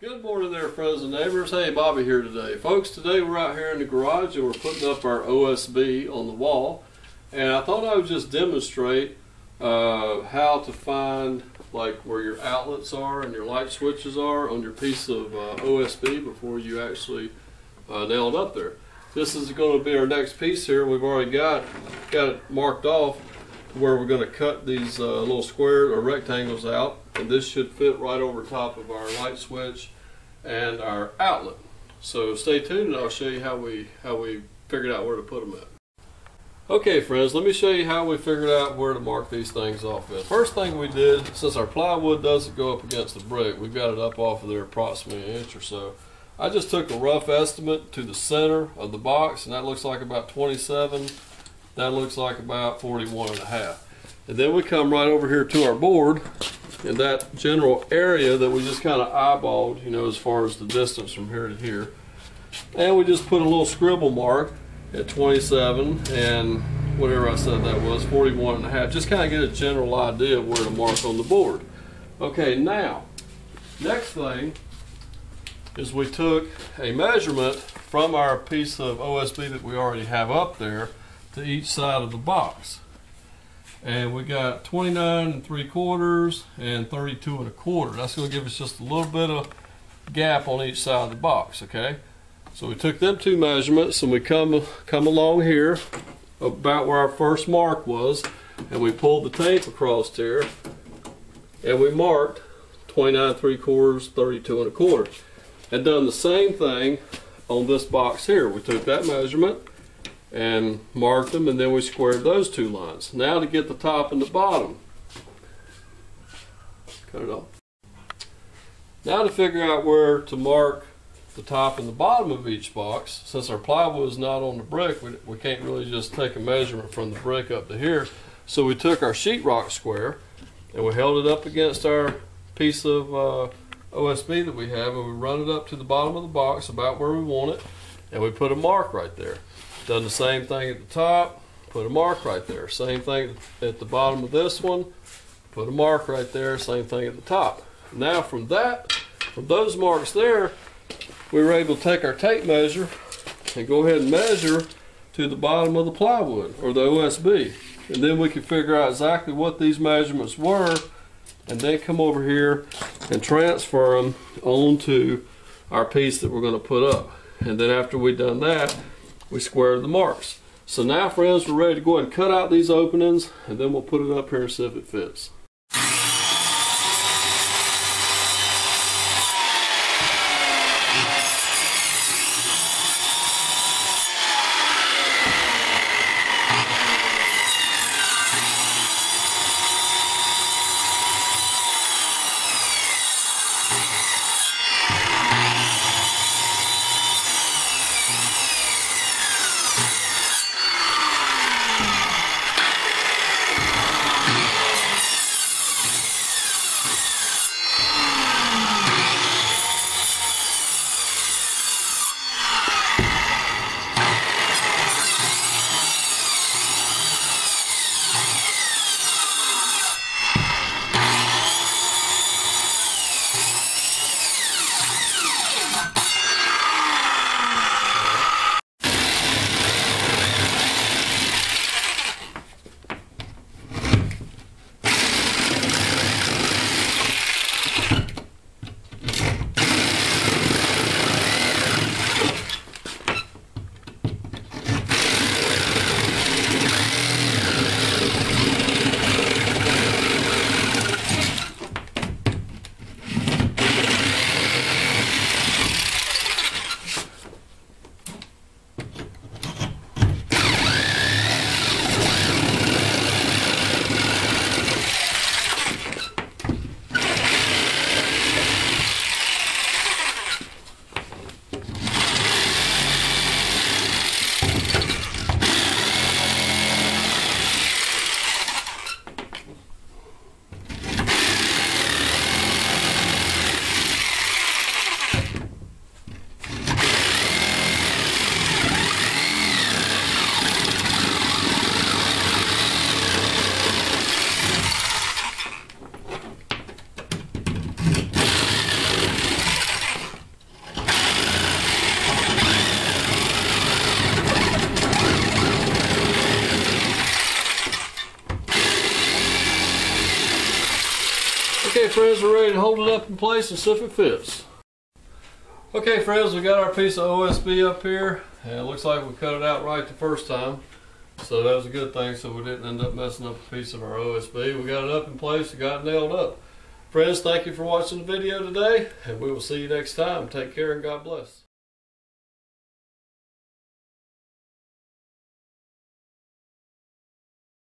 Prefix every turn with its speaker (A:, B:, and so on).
A: Good morning there, friends and neighbors. Hey, Bobby here today. Folks, today we're out here in the garage and we're putting up our OSB on the wall. And I thought I would just demonstrate uh, how to find like where your outlets are and your light switches are on your piece of uh, OSB before you actually uh, nail it up there. This is going to be our next piece here. We've already got, got it marked off where we're going to cut these uh, little squares or rectangles out and this should fit right over top of our light switch and our outlet. So stay tuned and I'll show you how we how we figured out where to put them at. Okay friends, let me show you how we figured out where to mark these things off with. First thing we did, since our plywood doesn't go up against the brick, we've got it up off of there approximately an inch or so. I just took a rough estimate to the center of the box and that looks like about 27 that looks like about 41 and a half. And then we come right over here to our board in that general area that we just kind of eyeballed, you know, as far as the distance from here to here. And we just put a little scribble mark at 27 and whatever I said that was, 41 and a half. Just kind of get a general idea of where to mark on the board. Okay, now, next thing is we took a measurement from our piece of OSB that we already have up there to each side of the box. And we got 29 and 3 quarters and 32 and a quarter. That's going to give us just a little bit of gap on each side of the box, okay? So we took them two measurements and we come, come along here about where our first mark was and we pulled the tape across here and we marked 29 3 quarters 32 and a quarter and done the same thing on this box here we took that measurement and marked them and then we squared those two lines. Now to get the top and the bottom. Cut it off. Now to figure out where to mark the top and the bottom of each box, since our plywood is not on the brick, we, we can't really just take a measurement from the brick up to here. So we took our sheetrock square and we held it up against our piece of uh, OSB that we have and we run it up to the bottom of the box about where we want it and we put a mark right there. Done the same thing at the top, put a mark right there. Same thing at the bottom of this one, put a mark right there, same thing at the top. Now from that, from those marks there, we were able to take our tape measure and go ahead and measure to the bottom of the plywood or the OSB. And then we could figure out exactly what these measurements were and then come over here and transfer them onto our piece that we're going to put up. And then after we've done that, we squared the marks. So now friends, we're ready to go ahead and cut out these openings and then we'll put it up here and see if it fits. Okay, friends, we're ready to hold it up in place and see if it fits. Okay, friends, we got our piece of OSB up here, and it looks like we cut it out right the first time. So that was a good thing, so we didn't end up messing up a piece of our OSB. We got it up in place, we got it nailed up. Friends, thank you for watching the video today, and we will see you next time. Take care and God bless.